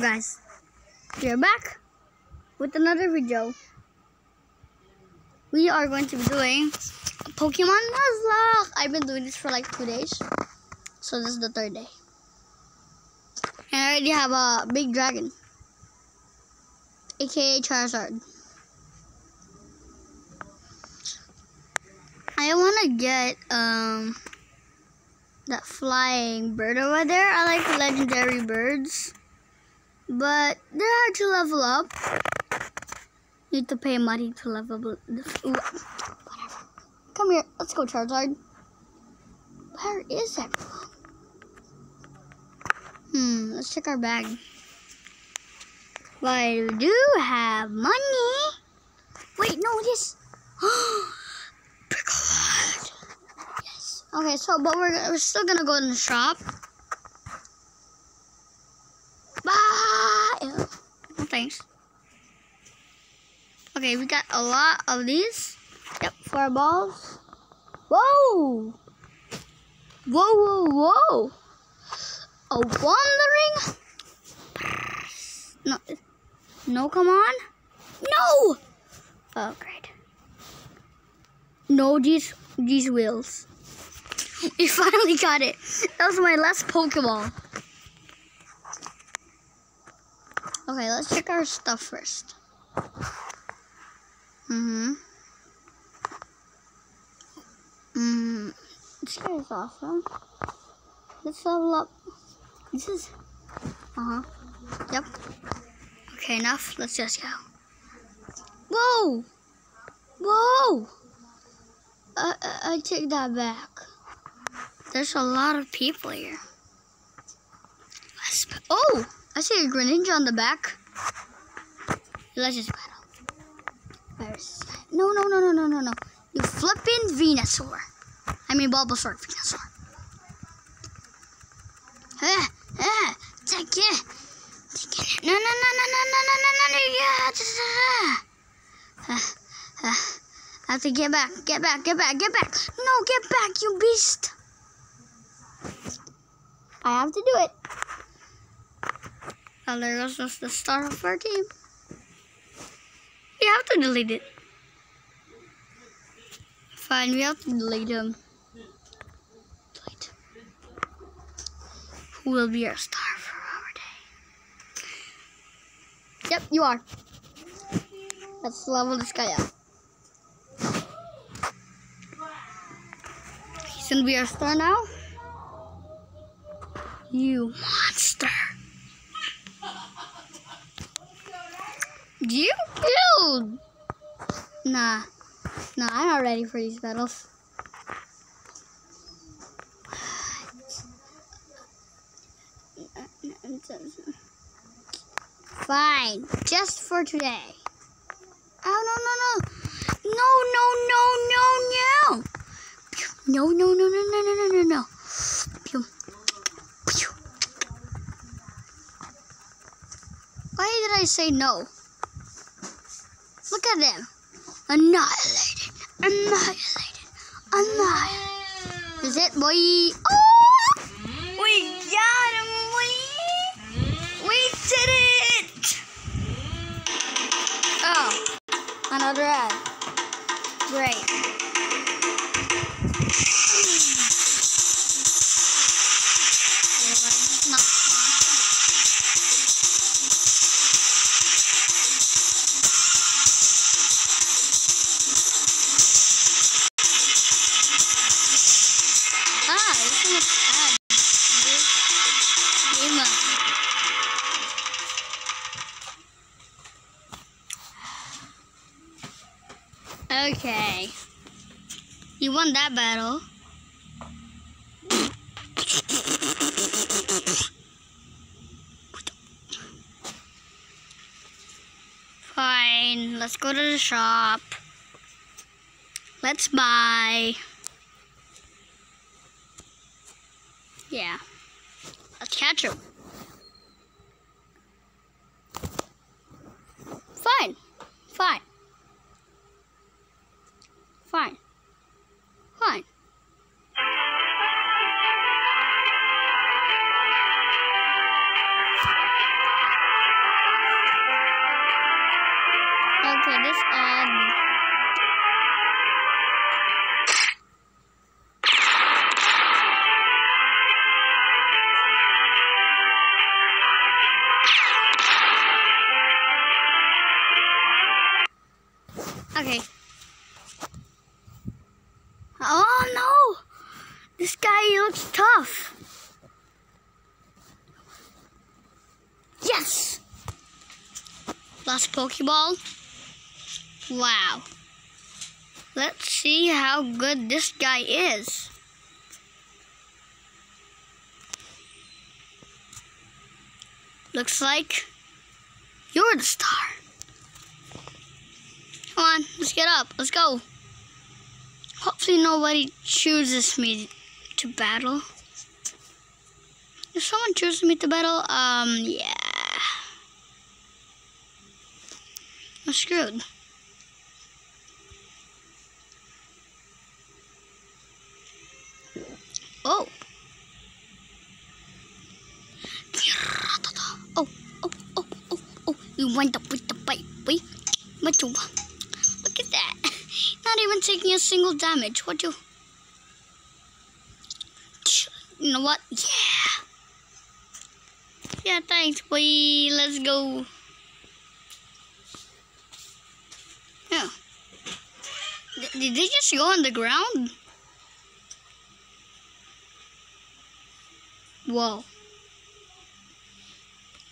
guys we are back with another video. We are going to be doing pokemon nuzlocke. I've been doing this for like two days. So this is the third day. And i already have a big dragon aka charizard. I want to get um that flying bird over there. I like legendary birds but they're hard to level up. Need to pay money to level up. Whatever. Come here. Let's go, Charizard. Where is everyone? Hmm, let's check our bag. But we do have money. Wait, no, this. Yes. Okay, so, but we're, we're still gonna go in the shop. Thanks. Okay, we got a lot of these. Yep, four balls. Whoa! Whoa, whoa, whoa! A wandering? No, no, come on. No! Oh, great. No, these, these wheels. We finally got it. That was my last Pokeball. Okay, let's check our stuff first. Mm-hmm. Mm, this guy is awesome. Let's level up. This is, uh-huh. Yep. Okay, enough. Let's just go. Whoa! Whoa! I, I, I take that back. There's a lot of people here. Oh! I see a Greninja on the back. Let's just battle. Where's No, no, no, no, no, no, no. You flipping Venusaur. I mean Bulbasaur Venusaur. Ah, ah, take it. Take it. No, no, no, no, no, no, no, no, no, no, yeah. Ah, ah. I have to get back, get back, get back, get back. No, get back, you beast. I have to do it. Oh, there goes just the start of our team. We have to delete it. Fine, we have to delete him. Delete. Who will be our star for our day? Yep, you are. Let's level this guy up. He's gonna be our star now. You You killed! Nah. Nah, I'm not ready for these battles. Fine. Just for today. Oh, no, no, no. No, no, no, no, no. No, no, no, no, no, no, no, no, no. Why did I say no? Look at them. Annihilated. Annihilated. Annihilated. Is it, boy? Oh! We got him, boy! We did it! Oh. Another ad. Great. Okay. You won that battle. Fine, let's go to the shop. Let's buy. Yeah. Let's catch him. Fine. Fine. Fine. Fine. Okay, this ad. Okay. This guy looks tough. Yes! Last Pokeball. Wow. Let's see how good this guy is. Looks like you're the star. Come on, let's get up. Let's go. Hopefully nobody chooses me to battle. If someone chooses me to battle, um, yeah. I'm screwed. Oh. Oh, oh, oh, oh, oh. You went up with the bite, Wait, What you Look at that. Not even taking a single damage. What you... You know what? Yeah. Yeah, thanks, boy. Let's go. Yeah. did they just go on the ground? Whoa.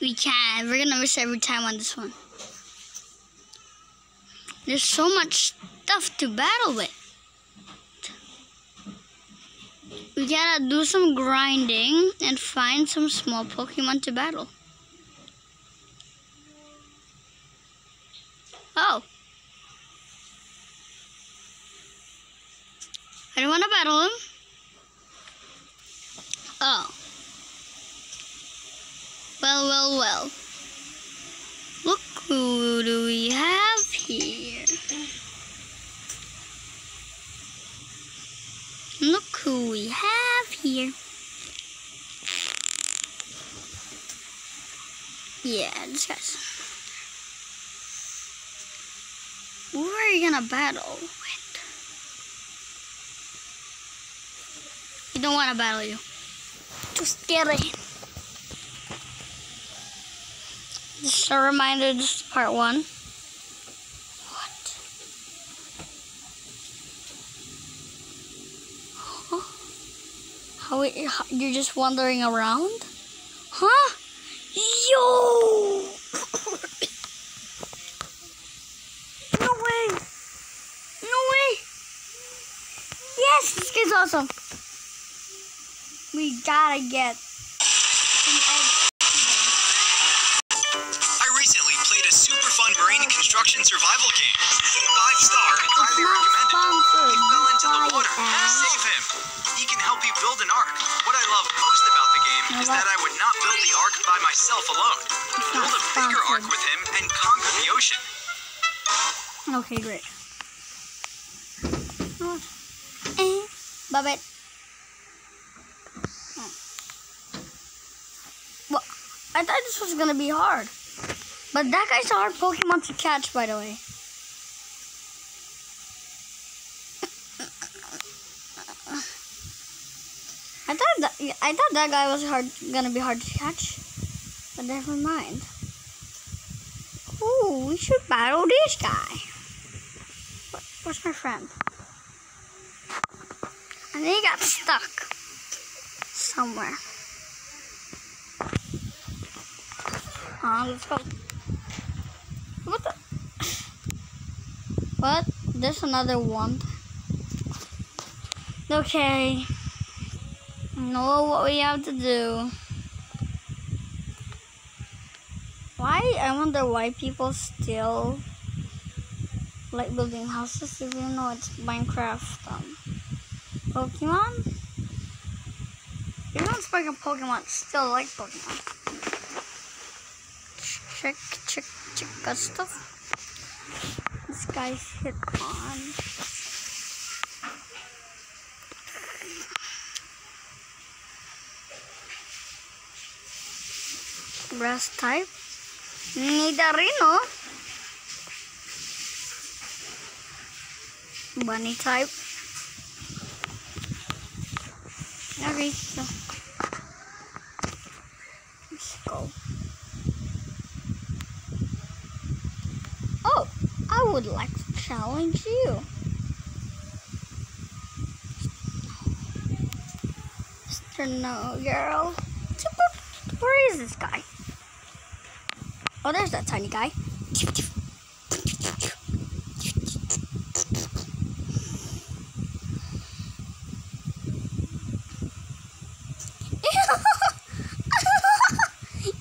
We can't. We're gonna miss every time on this one. There's so much stuff to battle with. We gotta do some grinding and find some small Pokemon to battle. Oh. I don't want to battle him. Oh. Well, well, well. Look who do we have here. Look who we have here. Yeah, this guy's... Who are you gonna battle with? You don't want to battle you. Just kidding. Just a reminder, this is part one. How, you're just wandering around? Huh? Yo! no way! No way! Yes, this kid's awesome. We gotta get I recently played a super fun marine construction survival game. Is that I would not build the ark by myself alone. Build a bigger ark with him and conquer the ocean. Okay, great. Eh, Bye bye. Well, I thought this was gonna be hard. But that guy's a hard Pokemon to catch, by the way. I thought that I thought that guy was hard gonna be hard to catch, but never mind. Ooh, we should battle this guy. Where's my friend? And he got stuck somewhere. Uh, let's go. What the? What? There's another one. Okay. Know what we have to do. Why? I wonder why people still like building houses even though it's Minecraft um, Pokemon. Even though it's a Pokemon, still like Pokemon. Check, check, check stuff. This guy's hit on. Grass type. Nidorino. bunny type. Okay, so let's go. Oh, I would like to challenge you. Mr. No Girl. Where is this guy? Oh, there's that tiny guy.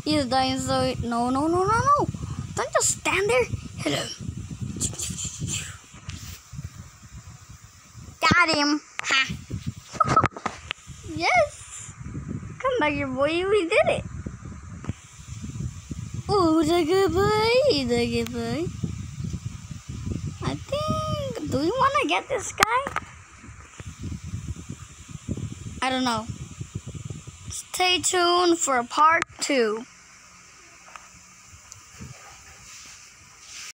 He's dying so no no no no no. Don't just stand there. Hit him. Got him. Ha. yes. Come back here, boy. We did it. Oh, the good boy. The good boy. I think. Do we want to get this guy? I don't know. Stay tuned for part two.